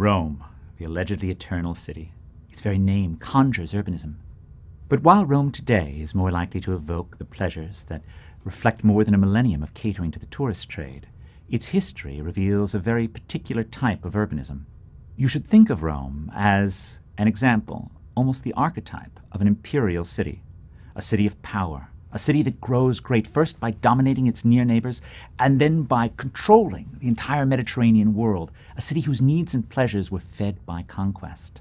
Rome, the allegedly eternal city. Its very name conjures urbanism. But while Rome today is more likely to evoke the pleasures that reflect more than a millennium of catering to the tourist trade, its history reveals a very particular type of urbanism. You should think of Rome as an example, almost the archetype, of an imperial city, a city of power, a city that grows great first by dominating its near neighbors and then by controlling the entire Mediterranean world, a city whose needs and pleasures were fed by conquest.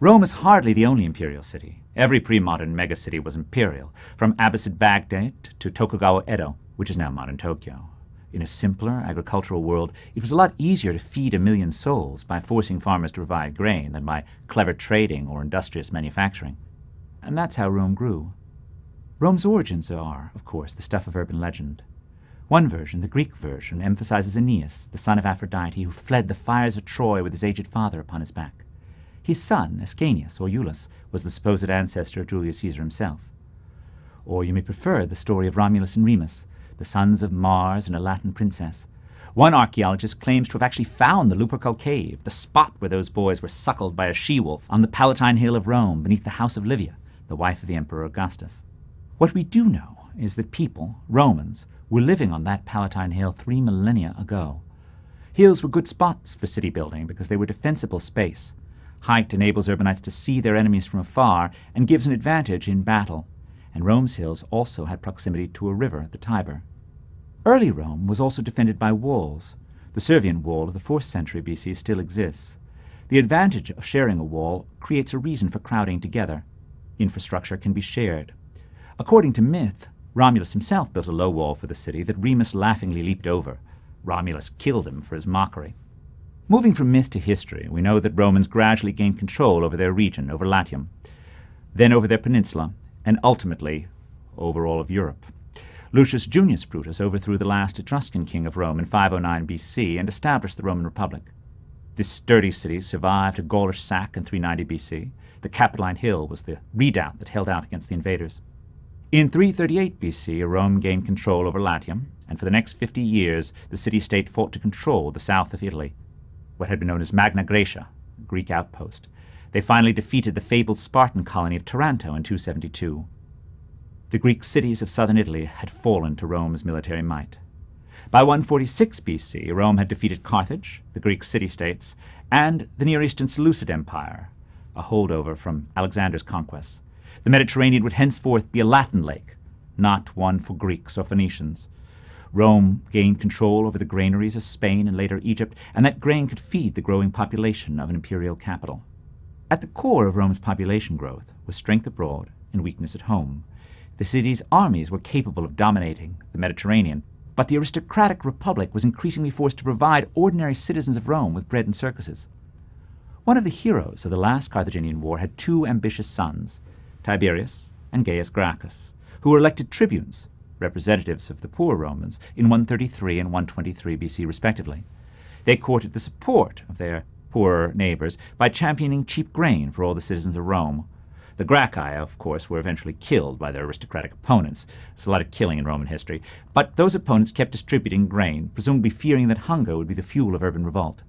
Rome is hardly the only imperial city. Every pre modern megacity was imperial, from Abbasid Baghdad to Tokugawa Edo, which is now modern Tokyo. In a simpler agricultural world, it was a lot easier to feed a million souls by forcing farmers to provide grain than by clever trading or industrious manufacturing. And that's how Rome grew. Rome's origins are, of course, the stuff of urban legend. One version, the Greek version, emphasizes Aeneas, the son of Aphrodite, who fled the fires of Troy with his aged father upon his back. His son, Ascanius, or Iulus, was the supposed ancestor of Julius Caesar himself. Or you may prefer the story of Romulus and Remus, the sons of Mars and a Latin princess. One archaeologist claims to have actually found the Lupercal Cave, the spot where those boys were suckled by a she wolf on the Palatine Hill of Rome beneath the house of Livia, the wife of the Emperor Augustus. What we do know is that people, Romans, were living on that Palatine Hill three millennia ago. Hills were good spots for city building because they were defensible space. Height enables urbanites to see their enemies from afar and gives an advantage in battle. And Rome's hills also had proximity to a river, the Tiber. Early Rome was also defended by walls. The Servian wall of the 4th century BC still exists. The advantage of sharing a wall creates a reason for crowding together. Infrastructure can be shared. According to myth, Romulus himself built a low wall for the city that Remus laughingly leaped over. Romulus killed him for his mockery. Moving from myth to history, we know that Romans gradually gained control over their region, over Latium, then over their peninsula, and ultimately over all of Europe. Lucius Junius Brutus overthrew the last Etruscan king of Rome in 509 BC and established the Roman Republic. This sturdy city survived a Gaulish sack in 390 BC. The Capitoline Hill was the redoubt that held out against the invaders. In 338 BC, Rome gained control over Latium, and for the next 50 years the city state fought to control the south of Italy, what had been known as Magna Graecia, Greek outpost. They finally defeated the fabled Spartan colony of Taranto in 272. The Greek cities of southern Italy had fallen to Rome's military might. By 146 BC, Rome had defeated Carthage, the Greek city states, and the Near Eastern Seleucid Empire, a holdover from Alexander's conquests. The Mediterranean would henceforth be a Latin lake, not one for Greeks or Phoenicians. Rome gained control over the granaries of Spain and later Egypt, and that grain could feed the growing population of an imperial capital. At the core of Rome's population growth was strength abroad and weakness at home. The city's armies were capable of dominating the Mediterranean, but the aristocratic republic was increasingly forced to provide ordinary citizens of Rome with bread and circuses. One of the heroes of the last Carthaginian War had two ambitious sons, Tiberius and Gaius Gracchus, who were elected tribunes, representatives of the poor Romans, in 133 and 123 BC respectively. They courted the support of their poorer neighbors by championing cheap grain for all the citizens of Rome. The Gracchi, of course, were eventually killed by their aristocratic opponents. There's a lot of killing in Roman history. But those opponents kept distributing grain, presumably fearing that hunger would be the fuel of urban revolt.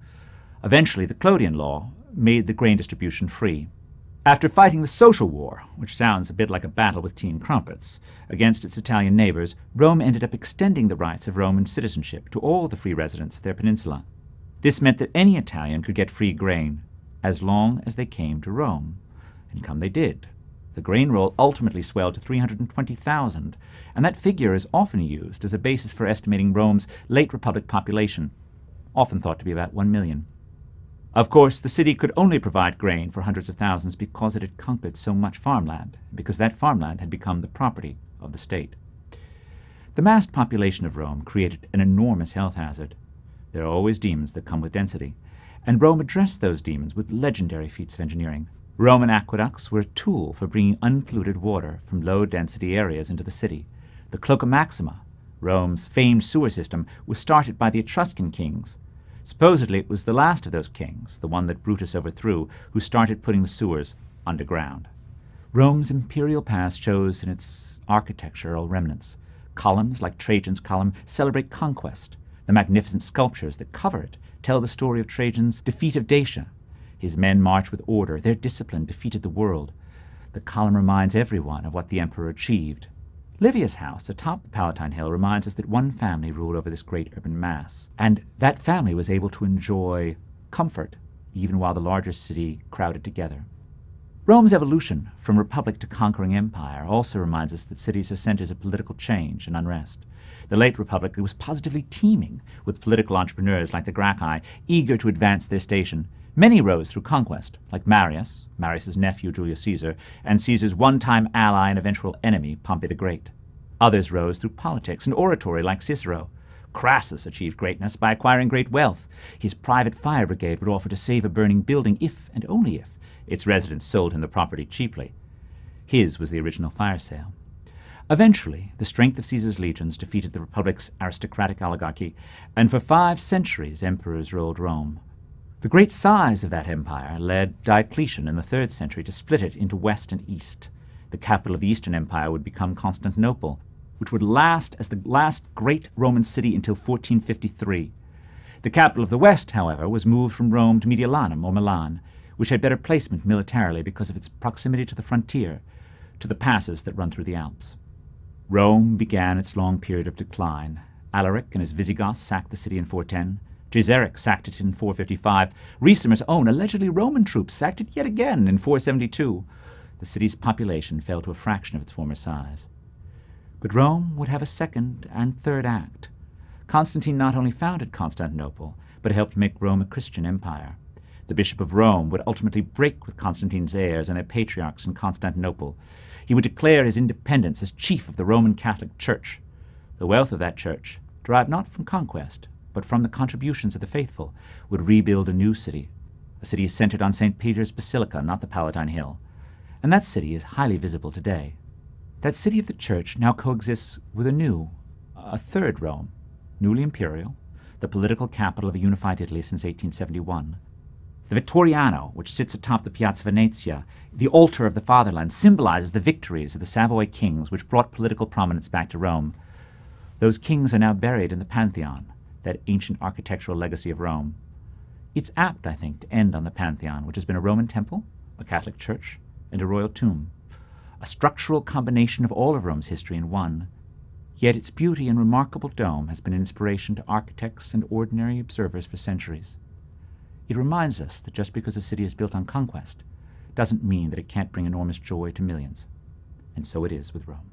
Eventually, the Clodian law made the grain distribution free. After fighting the social war, which sounds a bit like a battle with teen crumpets, against its Italian neighbors, Rome ended up extending the rights of Roman citizenship to all the free residents of their peninsula. This meant that any Italian could get free grain, as long as they came to Rome. And come they did. The grain roll ultimately swelled to 320,000, and that figure is often used as a basis for estimating Rome's late Republic population, often thought to be about 1 million. Of course, the city could only provide grain for hundreds of thousands because it had conquered so much farmland, because that farmland had become the property of the state. The massed population of Rome created an enormous health hazard. There are always demons that come with density, and Rome addressed those demons with legendary feats of engineering. Roman aqueducts were a tool for bringing unpolluted water from low density areas into the city. The Cloaca Maxima, Rome's famed sewer system, was started by the Etruscan kings Supposedly, it was the last of those kings, the one that Brutus overthrew, who started putting the sewers underground. Rome's imperial past shows in its architectural remnants. Columns, like Trajan's column, celebrate conquest. The magnificent sculptures that cover it tell the story of Trajan's defeat of Dacia. His men march with order, their discipline defeated the world. The column reminds everyone of what the emperor achieved. Livia's house atop the Palatine Hill reminds us that one family ruled over this great urban mass, and that family was able to enjoy comfort even while the larger city crowded together. Rome's evolution from republic to conquering empire also reminds us that cities are centers of political change and unrest. The late republic was positively teeming with political entrepreneurs like the Gracchi, eager to advance their station. Many rose through conquest, like Marius, Marius's nephew Julius Caesar, and Caesar's one-time ally and eventual enemy, Pompey the Great. Others rose through politics and oratory, like Cicero. Crassus achieved greatness by acquiring great wealth. His private fire brigade would offer to save a burning building if, and only if, its residents sold him the property cheaply. His was the original fire sale. Eventually, the strength of Caesar's legions defeated the Republic's aristocratic oligarchy, and for five centuries emperors ruled Rome. The great size of that empire led Diocletian in the third century to split it into west and east. The capital of the Eastern Empire would become Constantinople, which would last as the last great Roman city until 1453. The capital of the West, however, was moved from Rome to Mediolanum, or Milan, which had better placement militarily because of its proximity to the frontier, to the passes that run through the Alps. Rome began its long period of decline. Alaric and his Visigoths sacked the city in 410. Genseric sacked it in 455. Ricimer's own allegedly Roman troops sacked it yet again in 472. The city's population fell to a fraction of its former size. But Rome would have a second and third act. Constantine not only founded Constantinople, but helped make Rome a Christian empire. The Bishop of Rome would ultimately break with Constantine's heirs and their patriarchs in Constantinople. He would declare his independence as chief of the Roman Catholic Church. The wealth of that church, derived not from conquest, but from the contributions of the faithful, would rebuild a new city, a city centered on St. Peter's Basilica, not the Palatine Hill. And that city is highly visible today. That city of the church now coexists with a new, a third Rome, newly imperial, the political capital of a unified Italy since 1871, the Vittoriano, which sits atop the Piazza Venezia, the altar of the fatherland, symbolizes the victories of the Savoy kings which brought political prominence back to Rome. Those kings are now buried in the Pantheon, that ancient architectural legacy of Rome. It's apt, I think, to end on the Pantheon, which has been a Roman temple, a Catholic church, and a royal tomb, a structural combination of all of Rome's history in one. Yet its beauty and remarkable dome has been an inspiration to architects and ordinary observers for centuries. It reminds us that just because a city is built on conquest doesn't mean that it can't bring enormous joy to millions. And so it is with Rome.